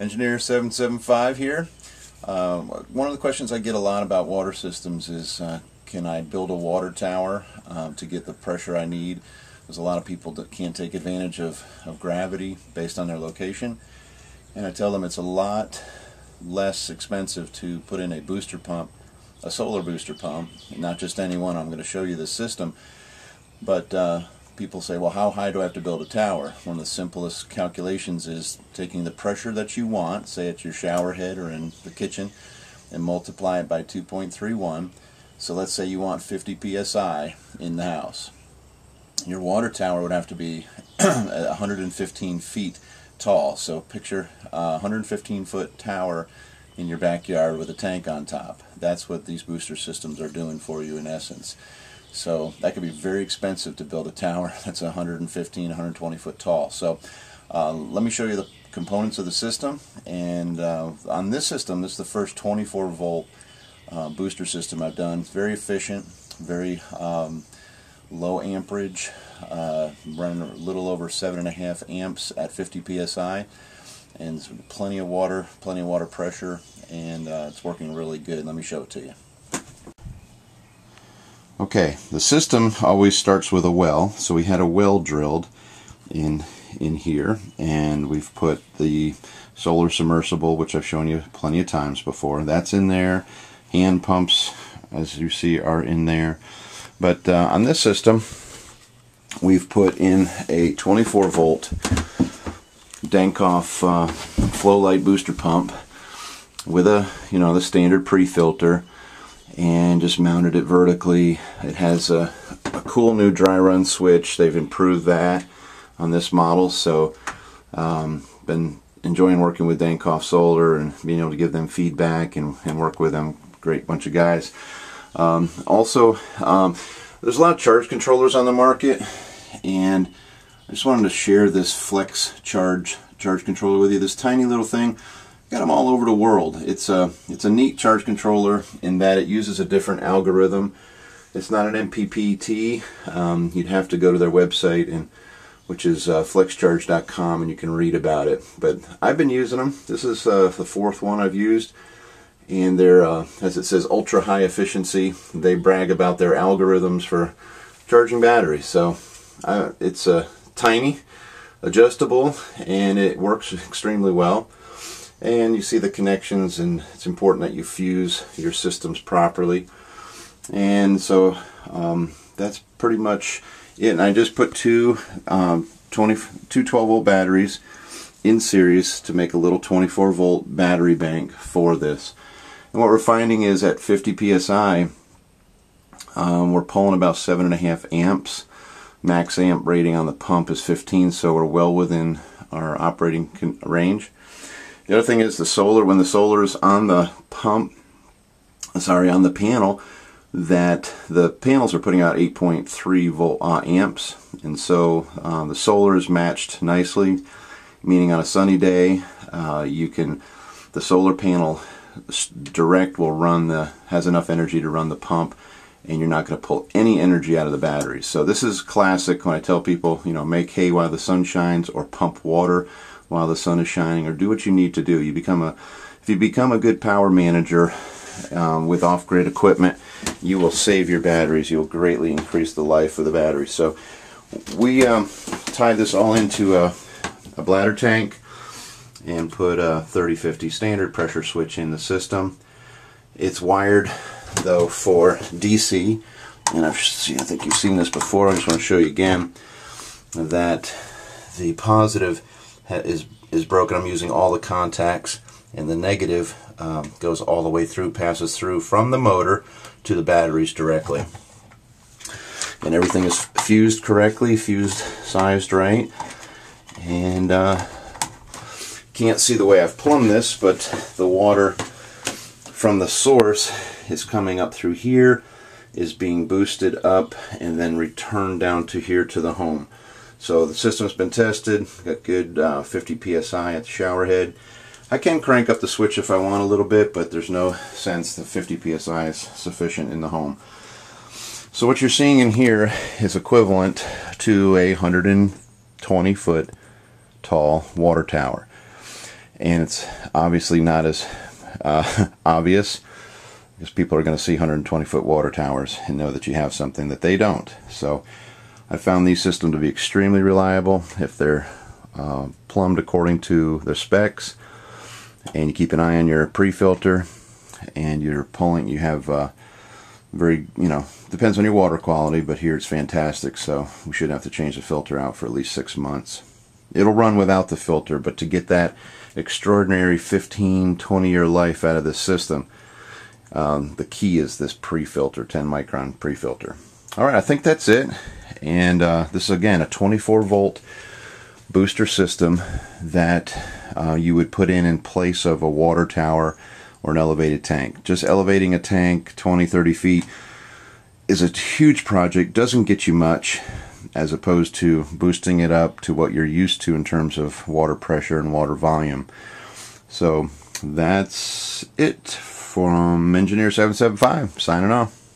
Engineer 775 here. Uh, one of the questions I get a lot about water systems is uh, can I build a water tower um, to get the pressure I need? There's a lot of people that can't take advantage of, of gravity based on their location. And I tell them it's a lot less expensive to put in a booster pump, a solar booster pump, not just any one. I'm going to show you the system. But uh, people say, well, how high do I have to build a tower? One of the simplest calculations is taking the pressure that you want, say at your shower head or in the kitchen, and multiply it by 2.31. So let's say you want 50 psi in the house. Your water tower would have to be 115 feet tall. So picture a 115 foot tower in your backyard with a tank on top. That's what these booster systems are doing for you in essence. So that could be very expensive to build a tower that's 115, 120 foot tall. So uh, let me show you the components of the system. And uh, on this system, this is the first 24 volt uh, booster system I've done. It's very efficient, very um, low amperage, uh, running a little over seven and a half amps at 50 psi, and plenty of water, plenty of water pressure, and uh, it's working really good. Let me show it to you. Okay, the system always starts with a well, so we had a well drilled in in here, and we've put the solar submersible, which I've shown you plenty of times before. That's in there. Hand pumps, as you see, are in there. But uh, on this system, we've put in a 24 volt Dankoff uh, Flowlight booster pump with a, you know, the standard pre-filter and just mounted it vertically. It has a, a, cool new dry run switch. They've improved that on this model, so um, been enjoying working with Dankoff Solar and being able to give them feedback and, and work with them. Great bunch of guys. Um, also, um, there's a lot of charge controllers on the market, and I just wanted to share this Flex Charge charge controller with you. This tiny little thing got them all over the world. It's a it's a neat charge controller in that it uses a different algorithm. It's not an MPPT. Um, you'd have to go to their website and which is uh, flexcharge.com and you can read about it. But I've been using them. This is uh, the fourth one I've used and they're uh, as it says ultra high efficiency. They brag about their algorithms for charging batteries. So uh, it's uh, tiny, adjustable, and it works extremely well and you see the connections and it's important that you fuse your systems properly. And so um, that's pretty much it. And I just put two um, 20 two 12 volt batteries in series to make a little 24 volt battery bank for this. And what we're finding is at 50 psi um, we're pulling about seven and a half amps. Max amp rating on the pump is 15 so we're well within our operating range the other thing is the solar, when the solar is on the pump, sorry, on the panel, that the panels are putting out 8.3 volt uh, amps, and so uh, the solar is matched nicely, meaning on a sunny day, uh, you can, the solar panel direct will run the, has enough energy to run the pump, and you're not going to pull any energy out of the batteries. So this is classic when I tell people, you know, make hay while the sun shines or pump water while the sun is shining or do what you need to do. You become a if you become a good power manager um, with off-grid equipment, you will save your batteries. You'll greatly increase the life of the battery. So we um, tied this all into a, a bladder tank and put a 3050 standard pressure switch in the system. It's wired though for DC and I've see, I think you've seen this before. I just want to show you again that the positive is is broken. I'm using all the contacts, and the negative um, goes all the way through, passes through from the motor to the batteries directly. And everything is fused correctly, fused sized right. And uh, can't see the way I've plumbed this, but the water from the source is coming up through here, is being boosted up, and then returned down to here to the home. So the system's been tested, got good uh, 50 psi at the shower head. I can crank up the switch if I want a little bit, but there's no sense that 50 psi is sufficient in the home. So what you're seeing in here is equivalent to a 120 foot tall water tower. and it's obviously not as uh, obvious because people are going to see 120 foot water towers and know that you have something that they don't. So I found these systems to be extremely reliable if they're uh, plumbed according to their specs. And you keep an eye on your pre-filter and you're pulling you have uh, very you know depends on your water quality but here it's fantastic so we shouldn't have to change the filter out for at least six months. It'll run without the filter but to get that extraordinary 15 20 year life out of this system um, the key is this pre-filter 10 micron pre-filter. All right I think that's it and uh, this is again a 24 volt booster system that uh, you would put in in place of a water tower or an elevated tank. Just elevating a tank 20 30 feet is a huge project doesn't get you much as opposed to boosting it up to what you're used to in terms of water pressure and water volume. So that's it from Engineer 775 signing off.